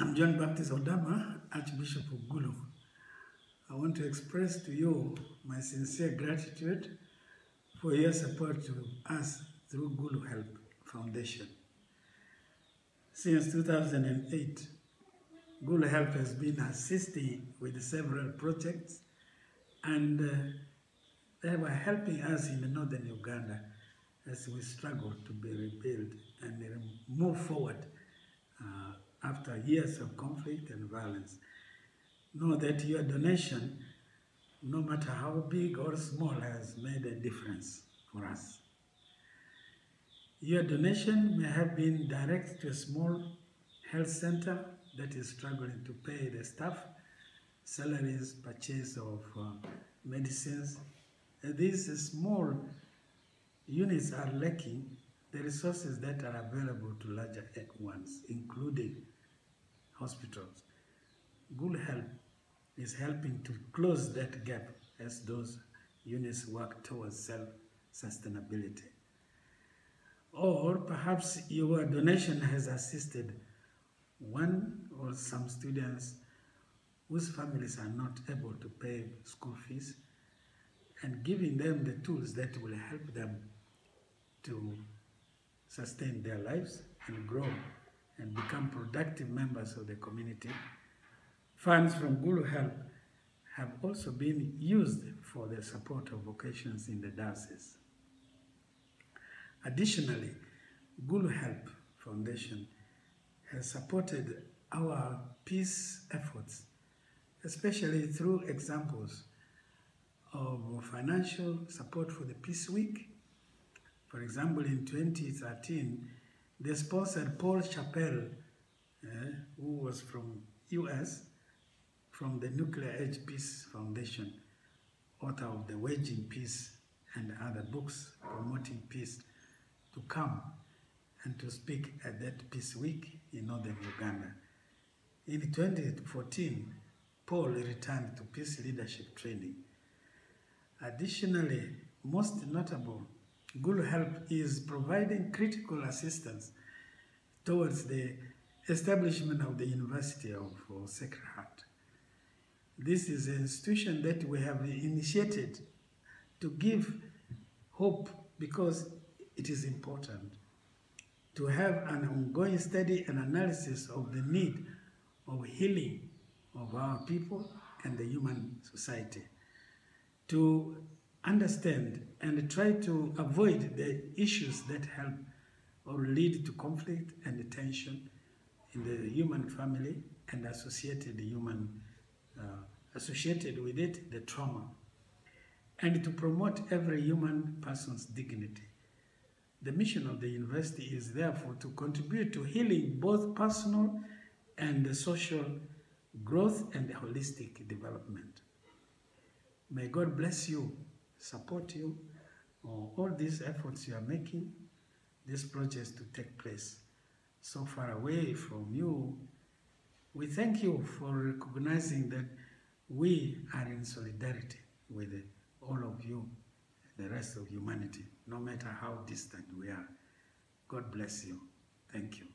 I'm John Baptist Odama, Archbishop of Gulu. I want to express to you my sincere gratitude for your support to us through Gulu Help Foundation. Since 2008, Gulu Help has been assisting with several projects and uh, they were helping us in northern Uganda as we struggle to be rebuilt and move forward after years of conflict and violence. Know that your donation, no matter how big or small, has made a difference for us. Your donation may have been direct to a small health center that is struggling to pay the staff salaries, purchase of uh, medicines. Uh, these small units are lacking the resources that are available to larger ones, including hospitals. Gulu Help is helping to close that gap as those units work towards self-sustainability. Or perhaps your donation has assisted one or some students whose families are not able to pay school fees and giving them the tools that will help them to sustain their lives and grow and become productive members of the community. Funds from Gulu Help have also been used for the support of vocations in the diocese. Additionally, Gulu Help Foundation has supported our peace efforts, especially through examples of financial support for the Peace Week. For example, in 2013, they sponsored Paul Chappell, uh, who was from US, from the Nuclear Age Peace Foundation, author of The Waging Peace and other books promoting peace, to come and to speak at that Peace Week in Northern Uganda. In 2014, Paul returned to peace leadership training. Additionally, most notable, Gulu Help is providing critical assistance towards the establishment of the University of uh, Sacred Heart. This is an institution that we have initiated to give hope because it is important to have an ongoing study and analysis of the need of healing of our people and the human society, to understand and try to avoid the issues that help or lead to conflict and tension in the human family and associated human uh, associated with it the trauma. And to promote every human person's dignity. The mission of the university is therefore to contribute to healing both personal and social growth and holistic development. May God bless you, support you, all these efforts you are making, these projects to take place so far away from you. We thank you for recognizing that we are in solidarity with all of you the rest of humanity, no matter how distant we are. God bless you. Thank you.